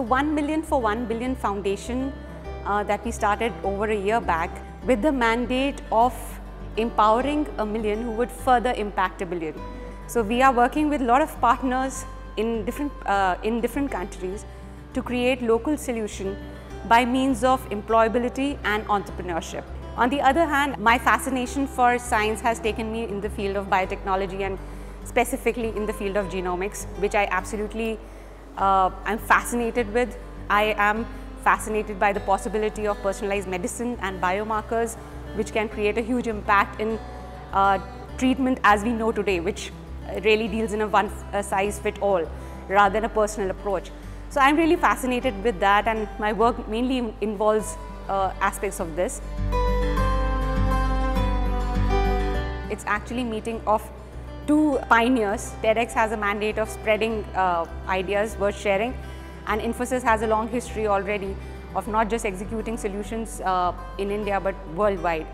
1 Million for 1 Billion Foundation uh, that we started over a year back with the mandate of empowering a million who would further impact a billion. So we are working with a lot of partners in different, uh, in different countries to create local solution by means of employability and entrepreneurship. On the other hand, my fascination for science has taken me in the field of biotechnology and specifically in the field of genomics, which I absolutely uh, am fascinated with. I am fascinated by the possibility of personalized medicine and biomarkers, which can create a huge impact in uh, treatment as we know today, which really deals in a one size fit all rather than a personal approach. So I'm really fascinated with that and my work mainly involves uh, aspects of this. It's actually meeting of two pioneers. TEDx has a mandate of spreading uh, ideas worth sharing and Infosys has a long history already of not just executing solutions uh, in India but worldwide.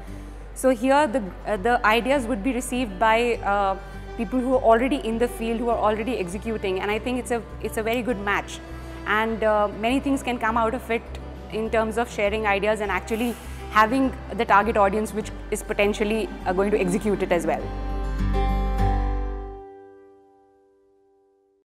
So here the, uh, the ideas would be received by uh, people who are already in the field, who are already executing and I think it's a, it's a very good match and uh, many things can come out of it in terms of sharing ideas and actually having the target audience which is potentially uh, going to execute it as well.